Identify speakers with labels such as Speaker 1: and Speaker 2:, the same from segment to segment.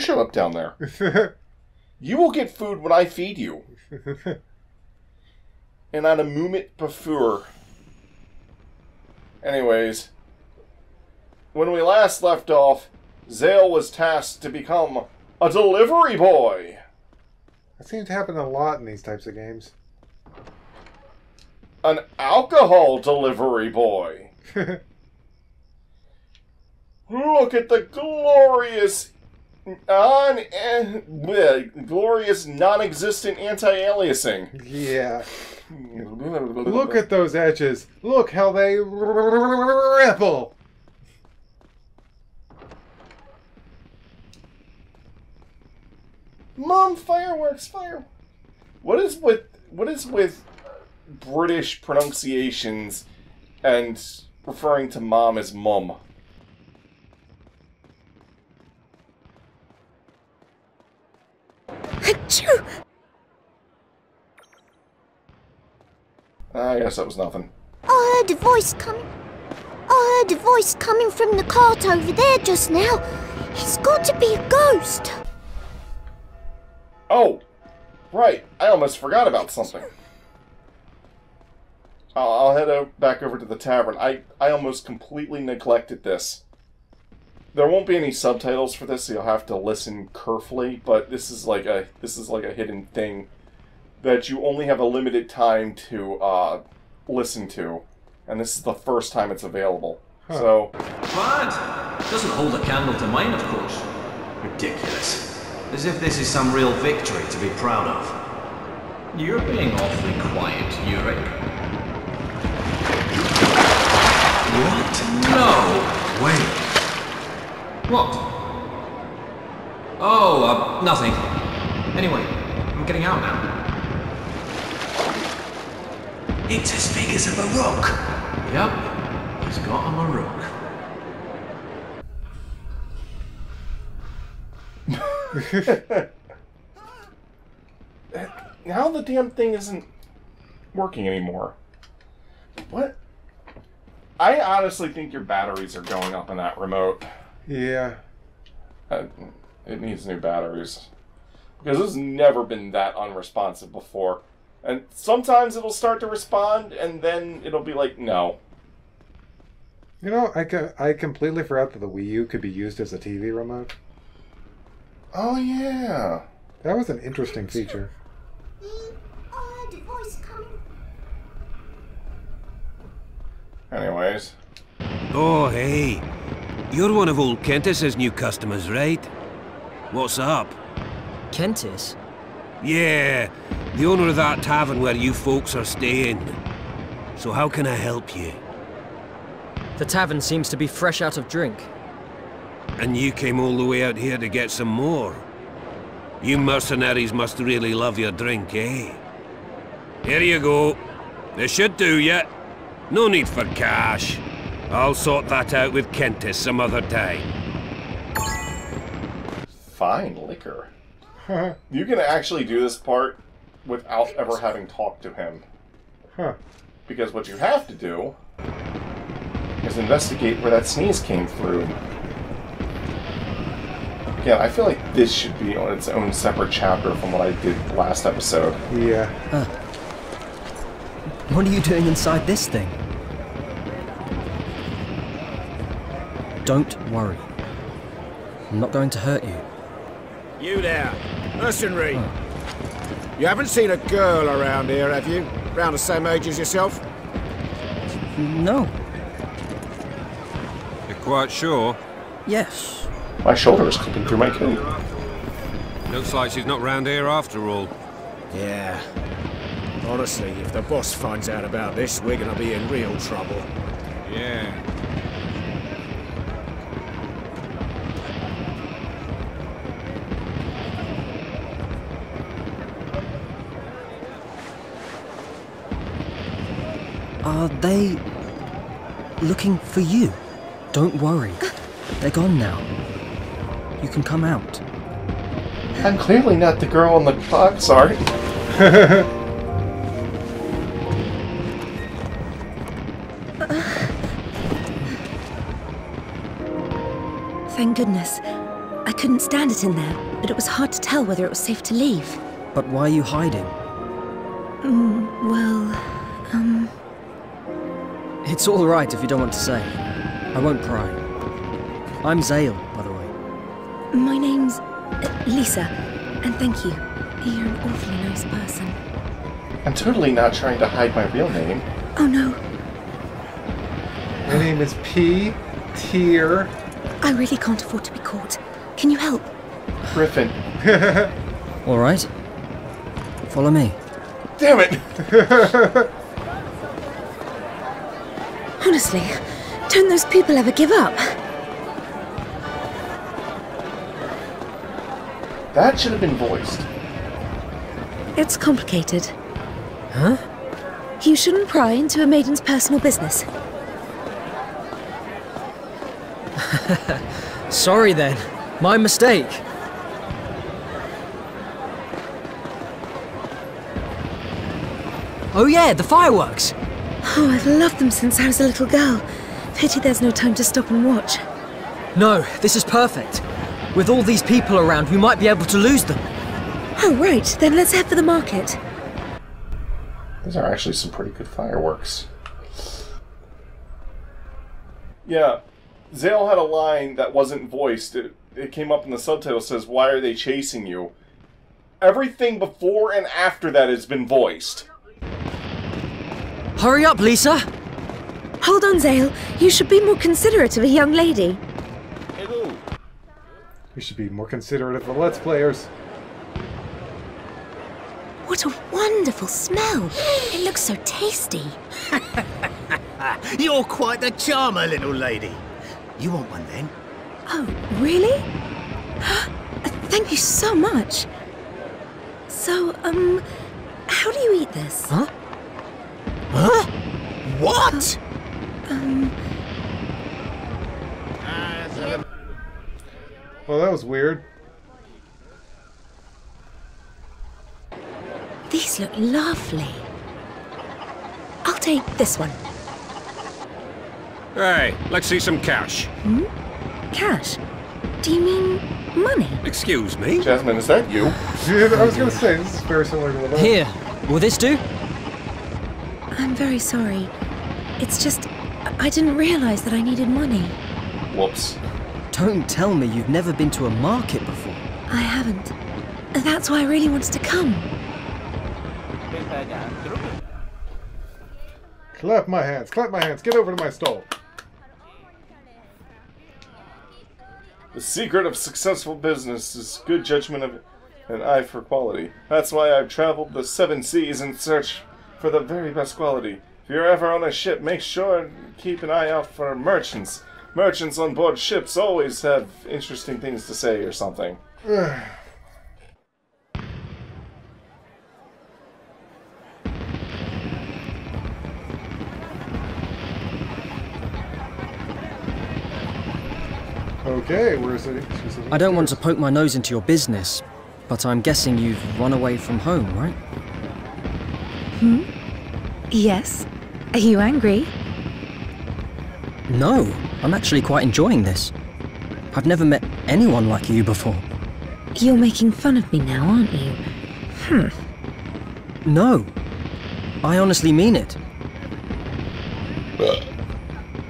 Speaker 1: shut up down there. you will get food when I feed you. and on a moment before. Anyways, when we last left off, Zael was tasked to become a delivery boy.
Speaker 2: That seems to happen a lot in these types of games.
Speaker 1: An alcohol delivery boy. Look at the glorious non eh, bleh, glorious non-existent anti-aliasing.
Speaker 2: yeah. Look at those edges. Look how they ripple.
Speaker 1: Mom, fireworks, fire. What is with what is with British pronunciations and referring to mom as mum?
Speaker 3: Achoo!
Speaker 1: I guess that was nothing.
Speaker 3: I heard a voice coming. I heard a voice coming from the cart over there just now. It's got to be a ghost.
Speaker 1: Oh, right. I almost forgot about something. I'll, I'll head out, back over to the tavern. I, I almost completely neglected this. There won't be any subtitles for this, so you'll have to listen carefully. But this is like a this is like a hidden thing that you only have a limited time to uh, listen to, and this is the first time it's available. So
Speaker 4: Bad! Doesn't hold a candle to mine, of course. Ridiculous. As if this is some real victory to be proud of. You're being awfully quiet, Yurick. What? No! Wait. What? Oh, uh, nothing. Anyway, I'm getting out now.
Speaker 5: It's as big as a Baroque.
Speaker 4: Yep, he's got a Marook.
Speaker 1: now the damn thing isn't working anymore. What? I honestly think your batteries are going up in that remote.
Speaker 2: Yeah.
Speaker 1: Uh, it needs new batteries. Because it's never been that unresponsive before. And sometimes it'll start to respond, and then it'll be like, no.
Speaker 2: You know, I, co- I completely forgot that the Wii U could be used as a TV remote.
Speaker 1: Oh, yeah.
Speaker 2: That was an interesting feature.
Speaker 3: I heard a voice coming.
Speaker 1: Anyways.
Speaker 5: Oh, hey. You're one of old Kentis's new customers, right? What's up?
Speaker 6: Kentis?
Speaker 5: Yeah, the owner of that tavern where you folks are staying. So how can I help you?
Speaker 6: The tavern seems to be fresh out of drink.
Speaker 5: And you came all the way out here to get some more? You mercenaries must really love your drink, eh? Here you go. This should do ya. No need for cash. I'll sort that out with Kentis some other day.
Speaker 1: Fine liquor. You can actually do this part without ever having talked to him.
Speaker 2: Huh.
Speaker 1: Because what you have to do is investigate where that sneeze came through. Again, I feel like this should be on its own separate chapter from what I did last episode.
Speaker 2: Yeah.
Speaker 6: What are you doing inside this thing? Don't worry. I'm not going to hurt you.
Speaker 7: You there, mercenary. You haven't seen a girl around here, have you? Round the same age as yourself?
Speaker 6: No.
Speaker 5: You're quite sure?
Speaker 6: Yes.
Speaker 1: My shoulder is clipping through my coat.
Speaker 5: Looks like she's not round here after all.
Speaker 7: Yeah. Honestly, if the boss finds out about this, we're gonna be in real trouble.
Speaker 5: Yeah.
Speaker 6: Are they looking for you? Don't worry. They're gone now. You can come out.
Speaker 1: I'm clearly not the girl on the clock, sorry.
Speaker 3: Thank goodness. I
Speaker 8: couldn't stand it in there, but it was hard to tell whether it was safe to leave.
Speaker 6: But why are you hiding?
Speaker 8: Mm, well, um.
Speaker 6: It's all right if you don't want to say. I won't pry. I'm Zael, by the way.
Speaker 8: My name's uh, Lisa, and thank you. You're an awfully nice person.
Speaker 1: I'm totally not trying to hide my real name.
Speaker 8: Oh no,
Speaker 2: My name is P. Tier.
Speaker 8: I really can't afford to be caught. Can you help?
Speaker 1: Griffin.
Speaker 6: All right. Follow me.
Speaker 1: Damn it!
Speaker 8: Honestly, don't those people ever give up?
Speaker 1: That should have been voiced.
Speaker 8: It's complicated.
Speaker 6: Huh?
Speaker 8: You shouldn't pry into a maiden's personal business.
Speaker 6: Sorry then. My mistake. Oh yeah, the fireworks.
Speaker 8: Oh, I've loved them since I was a little girl. Pity there's no time to stop and watch.
Speaker 6: No, this is perfect. With all these people around, we might be able to lose them.
Speaker 8: Oh, right, then let's head for the market.
Speaker 1: These are actually some pretty good fireworks. Yeah, Zael had a line that wasn't voiced. It, it came up in the subtitle says, Why are they chasing you? Everything before and after that has been voiced.
Speaker 6: Hurry up, Lisa!
Speaker 8: Hold on, Zael. You should be more considerate of a young lady.
Speaker 2: We should be more considerate of the Let's Players.
Speaker 8: What a wonderful smell. It looks so tasty.
Speaker 7: You're quite the charmer, little lady. You want one then?
Speaker 8: Oh, really? Thank you so much. So, um, how do you eat this?
Speaker 6: Huh?
Speaker 7: Huh? What?
Speaker 8: Um,
Speaker 2: Well, that was weird.
Speaker 8: these look lovely. I'll take this one.
Speaker 5: Hey, let's see some cash.
Speaker 8: Cash? Do you mean money?
Speaker 5: Excuse me?
Speaker 1: Jasmine, is that you?
Speaker 2: Yeah, I was gonna say, this is very similar to the last.
Speaker 6: Here, will this do?
Speaker 8: I'm very sorry. It's just, I didn't realize that I needed money.
Speaker 1: Whoops.
Speaker 6: Don't tell me you've never been to a market before.
Speaker 8: I haven't. That's why I really wanted to come.
Speaker 2: Clap my hands, clap my hands, get over to my stall.
Speaker 1: The secret of successful business is good judgment of an eye for quality. That's why I've traveled the seven seas in search for the very best quality. If you're ever on a ship, make sure to keep an eye out for merchants. Merchants on board ships always have interesting things to say or something.
Speaker 2: Okay, where's it?
Speaker 6: I don't want to poke my nose into your business, but I'm guessing you've run away from home, right? Hmm?
Speaker 8: Yes. Are you angry?
Speaker 6: No, I'm actually quite enjoying this. I've never met anyone like you before.
Speaker 8: You're making fun of me now, aren't you?
Speaker 6: No, I honestly mean it.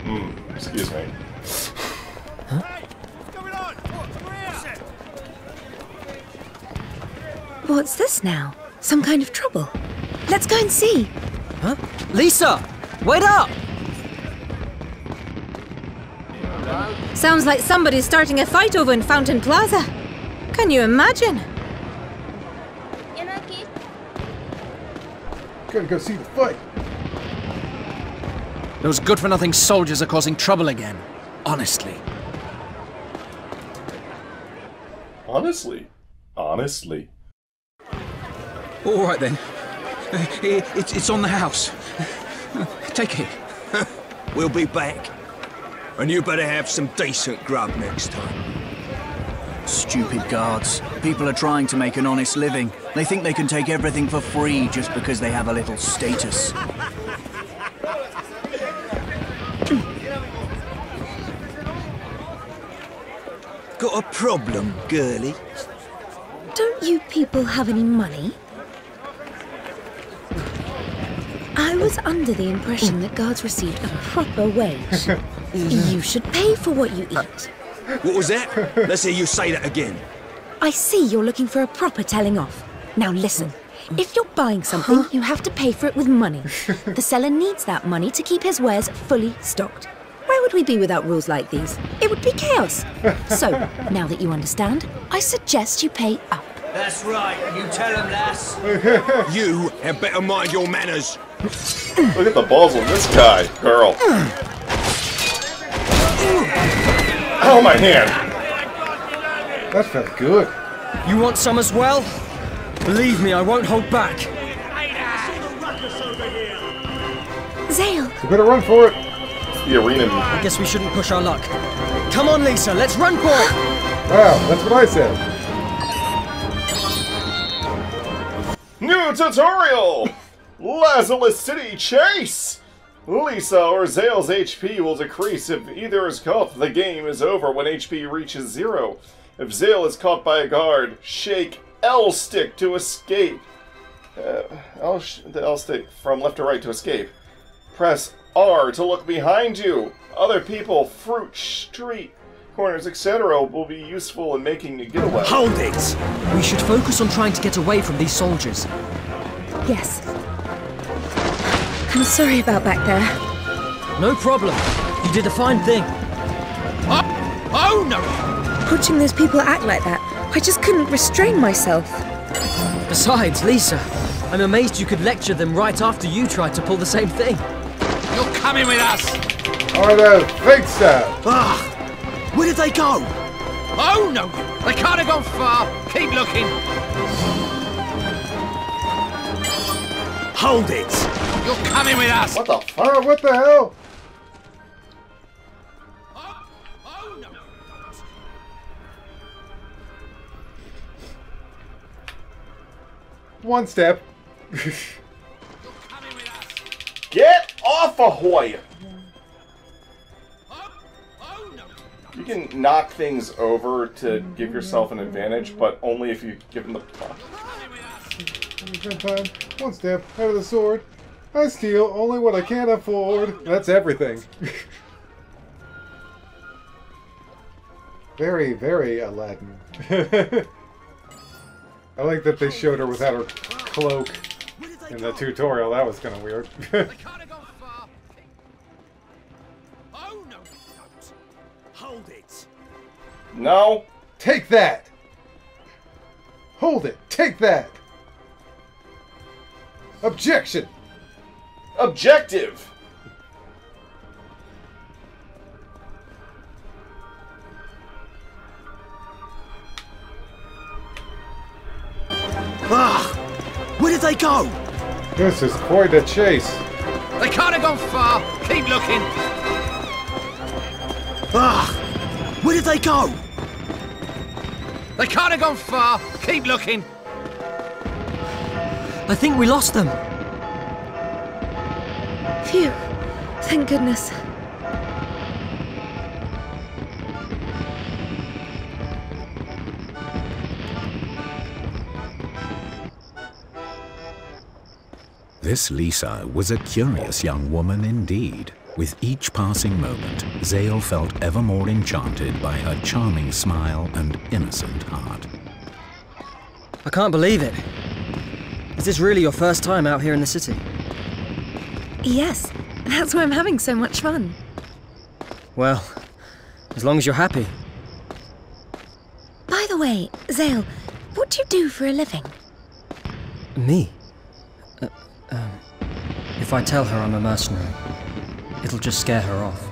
Speaker 1: Hmm, excuse me.
Speaker 8: What's this now? Some kind of trouble? Let's go and see.
Speaker 6: Huh? Lisa, wait up!
Speaker 9: Sounds like somebody's starting a fight over in Fountain Plaza. Can you imagine?
Speaker 2: Gotta go see the fight.
Speaker 10: Those good-for-nothing soldiers are causing trouble again. Honestly.
Speaker 1: Honestly. Honestly.
Speaker 10: All right then. Uh, it- it's, it's on the house. Take it.
Speaker 7: We'll be back. And you better have some decent grub next time.
Speaker 11: Stupid guards. People are trying to make an honest living. They think they can take everything for free just because they have a little status.
Speaker 10: Got a problem, girlie?
Speaker 8: Don't you people have any money? Was under the impression that guards received a proper wage. you should pay for what you eat.
Speaker 10: What was that? Let's hear you say that again.
Speaker 8: I see you're looking for a proper telling off. Now listen. If you're buying something, you have to pay for it with money. The seller needs that money to keep his wares fully stocked. Where would we be without rules like these? It would be chaos. So, now that you understand, I suggest you pay up.
Speaker 10: That's right. You tell him, lass. you had better mind your manners.
Speaker 1: Look at the balls on this guy, girl. Oh, my hand.
Speaker 2: That felt good.
Speaker 6: You want some as well? Believe me, I won't hold back.
Speaker 8: Zael!
Speaker 2: You better run for it.
Speaker 1: The arena.
Speaker 6: I guess we shouldn't push our luck. Come on, Lisa, let's run for it!
Speaker 2: Wow, that's what I said.
Speaker 1: New tutorial! Lazulis City Chase! Lisa or Zael's HP will decrease if either is caught. The game is over when HP reaches zero. If Zael is caught by a guard, shake L stick to escape. Uh, L the L stick from left to right to escape. Press R to look behind you. Other people, fruit, street, corners, etc. will be useful in making a getaway.
Speaker 6: Hold it! We should focus on trying to get away from these soldiers.
Speaker 8: Yes. I'm sorry about back there.
Speaker 6: No problem. You did a fine thing.
Speaker 10: Oh, oh no!
Speaker 8: Watching those people act like that, I just couldn't restrain myself.
Speaker 6: Besides, Lisa, I'm amazed you could lecture them right after you tried to pull the same thing.
Speaker 10: You're coming with us!
Speaker 2: I don't think so.
Speaker 10: Ah! Where did they go? Oh no! They can't have gone far! Keep looking! Hold it! You're coming with us!
Speaker 1: What the fuck?
Speaker 2: Oh, what the hell? One step.
Speaker 1: Get off Ahoy! You can knock things over to give yourself an advantage, but only if you give them the.
Speaker 2: One time, one step out of the sword. I steal only what I can't afford. That's everything. very, very Aladdin. I like that they showed her without her cloak in the tutorial. That was kind of weird.
Speaker 10: Hold it!
Speaker 1: No!
Speaker 2: Take that! Hold it! Take that! Objection!
Speaker 1: Objective!
Speaker 10: Ah! Where did they go?
Speaker 2: This is quite a chase.
Speaker 10: They can't have gone far! Keep looking! Ah! Where did they go? They can't have gone far! Keep looking!
Speaker 6: I think we lost them.
Speaker 8: Phew. Thank goodness.
Speaker 12: This Lisa was a curious young woman indeed. With each passing moment, Zael felt ever more enchanted by her charming smile and innocent heart.
Speaker 6: I can't believe it. Is this really your first time out here in the city?
Speaker 8: Yes, that's why I'm having so much fun.
Speaker 6: Well, as long as you're happy.
Speaker 8: By the way, Zael, what do you do for a living?
Speaker 6: Me? Uh, um, if I tell her I'm a mercenary, it'll just scare her off.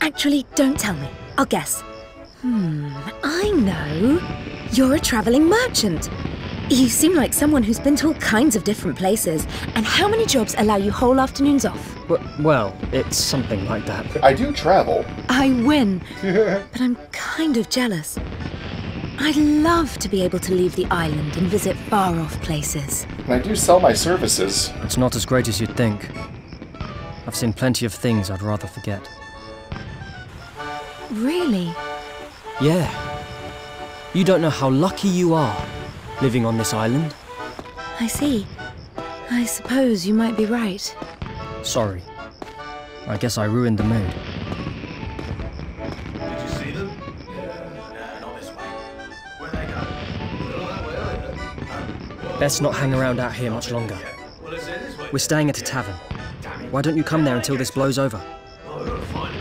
Speaker 8: Actually, don't tell me. I'll guess. Hmm, I know. You're a traveling merchant. You seem like someone who's been to all kinds of different places. And how many jobs allow you whole afternoons off?
Speaker 6: W well, it's something like that.
Speaker 1: I do travel.
Speaker 8: I win, but I'm kind of jealous. I'd love to be able to leave the island and visit far off places.
Speaker 1: And I do sell my services.
Speaker 6: It's not as great as you'd think. I've seen plenty of things I'd rather forget.
Speaker 8: Really?
Speaker 6: Yeah. You don't know how lucky you are living on this island.
Speaker 8: I see. I suppose you might be right.
Speaker 6: Sorry. I guess I ruined the mood.
Speaker 4: Did you see them? Yeah, not this way. Where they go?
Speaker 6: Best not hang around out here much longer. We're staying at a tavern. Why don't you come there until this blows over?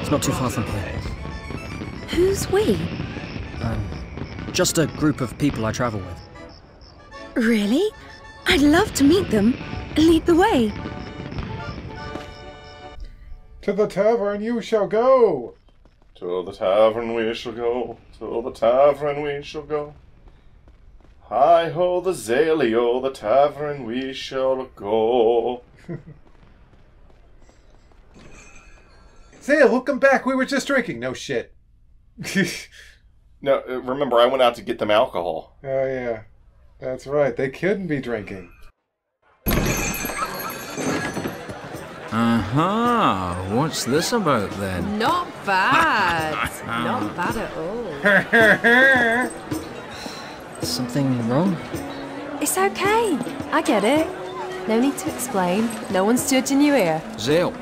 Speaker 6: It's not too far from here.
Speaker 8: Who's we?
Speaker 6: Um, just a group of people I travel with.
Speaker 8: Really? I'd love to meet them. Lead the way.
Speaker 2: To the tavern you shall go.
Speaker 1: To the tavern we shall go. To the tavern we shall go. Hi ho, the Zaleo, the tavern we shall go.
Speaker 2: Zael, look 'em back. We were just drinking. No shit.
Speaker 1: No, uh, remember I went out to get them alcohol.
Speaker 2: Oh yeah, that's right. They couldn't be drinking.
Speaker 10: Uh-huh. What's this about then?
Speaker 9: Not bad. Not bad at all.
Speaker 6: Something wrong?
Speaker 13: It's okay. I get it. No need to explain. No one's judging you here.
Speaker 10: Zael,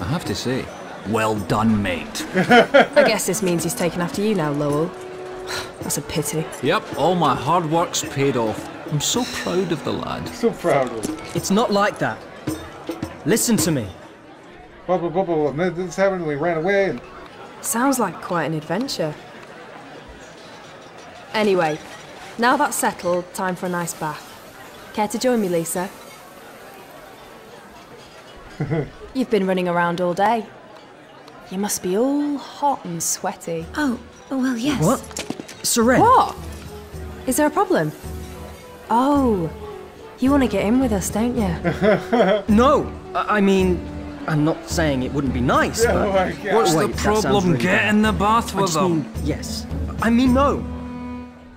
Speaker 10: I have to say, well done, mate.
Speaker 13: I guess this means he's taken after you now, Lowell. That's a pity.
Speaker 10: Yep, all my hard work's paid off. I'm so proud of the lad.
Speaker 2: So proud of him.
Speaker 6: It's not like that. Listen to me.
Speaker 2: Blah blah blah blah. And then this happened. and We ran away. And
Speaker 13: Sounds like quite an adventure. Anyway, now that's settled, time for a nice bath. Care to join me, Lisa? You've been running around all day. You must be all hot and sweaty.
Speaker 8: Oh, oh well, yes.
Speaker 6: What? Syrenne.
Speaker 13: What? Is there a problem? Oh, you want to get in with us, don't you?
Speaker 6: No, I I mean, I'm not saying it wouldn't be nice,
Speaker 2: Oh
Speaker 6: but...
Speaker 2: my
Speaker 10: What's
Speaker 6: Wait,
Speaker 10: the problem
Speaker 6: really
Speaker 10: getting
Speaker 6: bad.
Speaker 10: in the bath
Speaker 6: I
Speaker 10: with
Speaker 6: just
Speaker 10: them?
Speaker 6: mean, yes. I mean, no.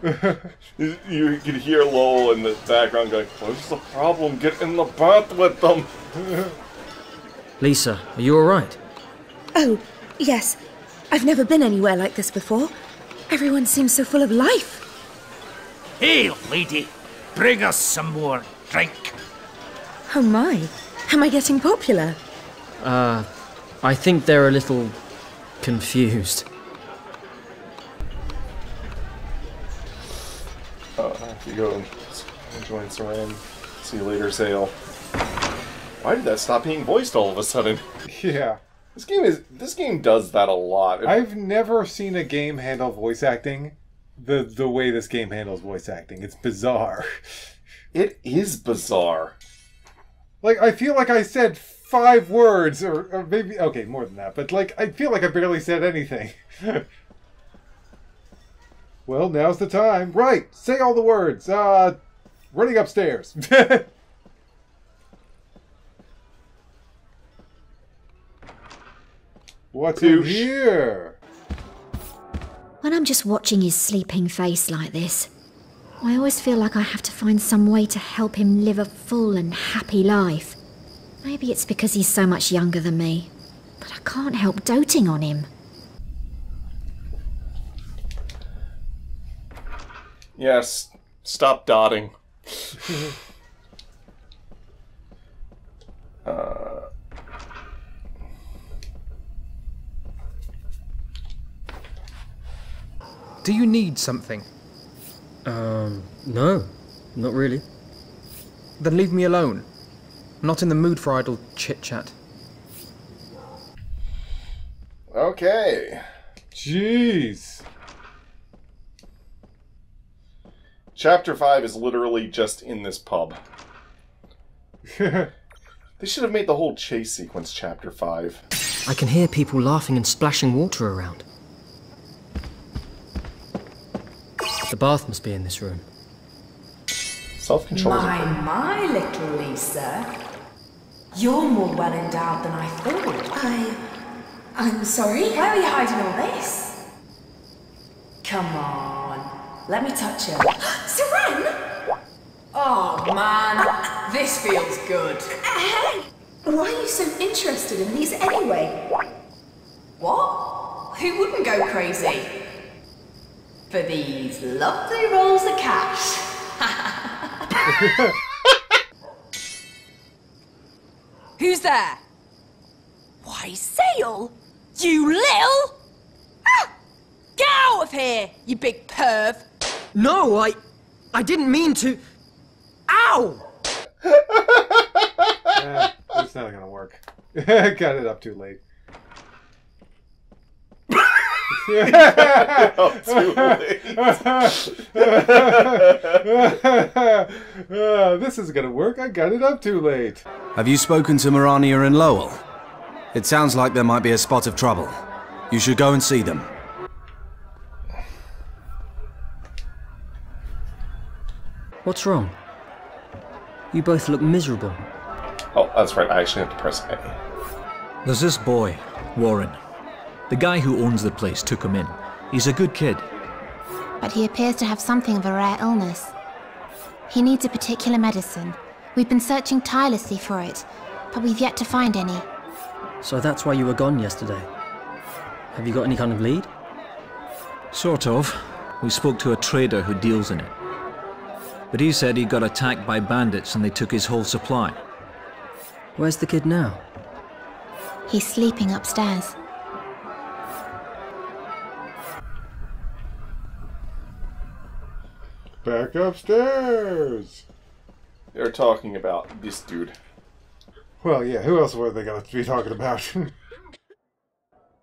Speaker 1: You, you could hear Lowell in the background going, What's the problem? Get in the bath with them.
Speaker 6: Lisa, are you alright?
Speaker 8: Oh, yes. I've never been anywhere like this before. Everyone seems so full of life.
Speaker 14: Hey, lady, bring us some more drink.
Speaker 8: Oh my. Am I getting popular?
Speaker 6: Uh, I think they're a little confused.
Speaker 1: Uh, I have to go and join Syrenne. See you later, Zael. Why did that stop being voiced all of a sudden?
Speaker 2: yeah,
Speaker 1: This game is this game does that a lot. It-
Speaker 2: I've never seen a game handle voice acting the the way this game handles voice acting. It's bizarre.
Speaker 1: it is bizarre.
Speaker 2: Like I feel like I said five words, or, or maybe okay, more than that. But like I feel like I barely said anything. well, now's the time. Right, say all the words. Uh, running upstairs. What's in
Speaker 1: Douche.
Speaker 2: here?
Speaker 3: When I'm just watching his sleeping face like this, I always feel like I have to find some way to help him live a full and happy life. Maybe it's because he's so much younger than me, but I can't help doting on him.
Speaker 1: Yes, stop dotting. uh,
Speaker 15: Do you need something?
Speaker 6: Um, no, not really.
Speaker 15: Then leave me alone. I'm not in the mood for idle chit chat.
Speaker 1: okay.
Speaker 2: Jeez.
Speaker 1: Chapter 5 is literally just in this pub. They should have made the whole chase sequence Chapter 5.
Speaker 6: I can hear people laughing and splashing water around. The bath must be in this room.
Speaker 1: Self control
Speaker 16: My, my little Lisa. You're more well endowed than I thought.
Speaker 8: I. I'm sorry?
Speaker 16: Where are you hiding all this? Come on. Let me touch you.
Speaker 8: Syrenne!
Speaker 16: Oh man, this feels good.
Speaker 8: Uh, hey! Why are you so interested in these anyway?
Speaker 16: What? Who wouldn't go crazy? For these lovely rolls of cash.
Speaker 8: Who's there? Why, Zael! You little! Ah! Get out of here, you big perv!
Speaker 6: No, I. I didn't mean to. Ow!
Speaker 2: Eh, it's not gonna work. Got it up too late.
Speaker 1: Up too
Speaker 2: Uh, this is gonna work. I got it up too late.
Speaker 17: Have you spoken to Mirania and Lowell? It sounds like there might be a spot of trouble. You should go and see them.
Speaker 6: What's wrong? You both look miserable.
Speaker 1: Oh, that's right. I actually have to press A.
Speaker 18: There's this boy, Warren. The guy who owns the place took him in. He's a good kid.
Speaker 19: But he appears to have something of a rare illness. He needs a particular medicine. We've been searching tirelessly for it, but we've yet to find any.
Speaker 6: So that's why you were gone yesterday. Have you got any kind of lead?
Speaker 18: Sort of. We spoke to a trader who deals in it. But he said he got attacked by bandits and they took his whole supply.
Speaker 6: Where's the kid now?
Speaker 19: He's sleeping upstairs.
Speaker 2: Back upstairs.
Speaker 1: They're talking about this dude.
Speaker 2: Well, yeah. Who else were they going to be talking about?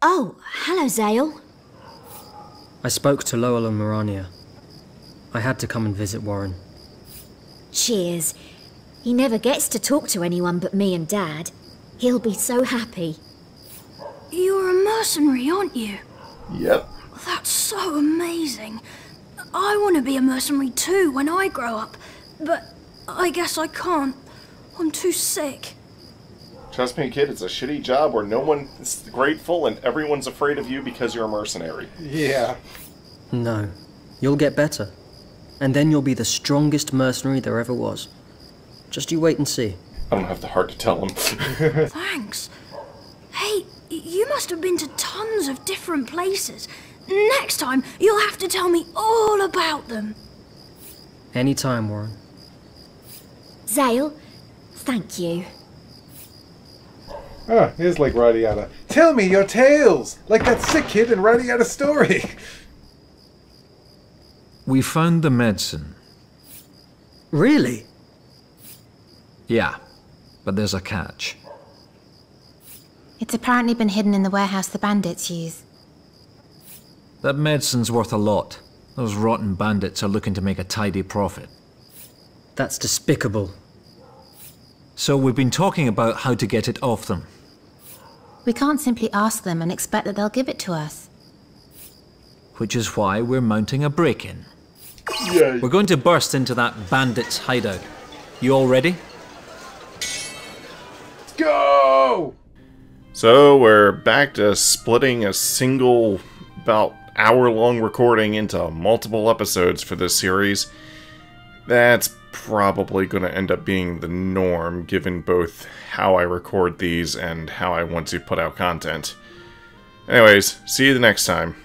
Speaker 3: Oh, hello, Zael.
Speaker 6: I spoke to Lowell and Mirania. I had to come and visit Warren.
Speaker 3: Cheers. He never gets to talk to anyone but me and Dad. He'll be so happy.
Speaker 20: You're a mercenary, aren't you?
Speaker 1: Yep.
Speaker 20: That's so amazing. I want to be a mercenary too when I grow up, but I guess I can't. I'm too sick.
Speaker 1: Trust me, kid, it's a shitty job where no one is grateful and everyone's afraid of you because you're a mercenary.
Speaker 2: Yeah.
Speaker 6: No. You'll get better. And then you'll be the strongest mercenary there ever was. Just you wait and see.
Speaker 1: I don't have the heart to tell him.
Speaker 20: Thanks. Hey, you must have been to tons of different places. Next time, you'll have to tell me all about them.
Speaker 6: Any time, Warren.
Speaker 3: Zael, thank you.
Speaker 2: Ah, here's like writing out a. Tell me your tales! Like that sick kid in writing out a story!
Speaker 18: We found the medicine.
Speaker 6: Really?
Speaker 18: Yeah, but there's a catch.
Speaker 19: It's apparently been hidden in the warehouse the bandits use.
Speaker 18: That medicine's worth a lot. Those rotten bandits are looking to make a tidy profit.
Speaker 6: That's despicable.
Speaker 18: So we've been talking about how to get it off them.
Speaker 19: We can't simply ask them and expect that they'll give it to us.
Speaker 18: Which is why we're mounting a break-in. We're going to burst into that bandit's hideout. You all ready?
Speaker 2: Go!
Speaker 1: So we're back to splitting a single, about hour long recording into multiple episodes for this series. That's probably going to end up being the norm, given both how I record these and how I want to put out content. Anyways, see you the next time.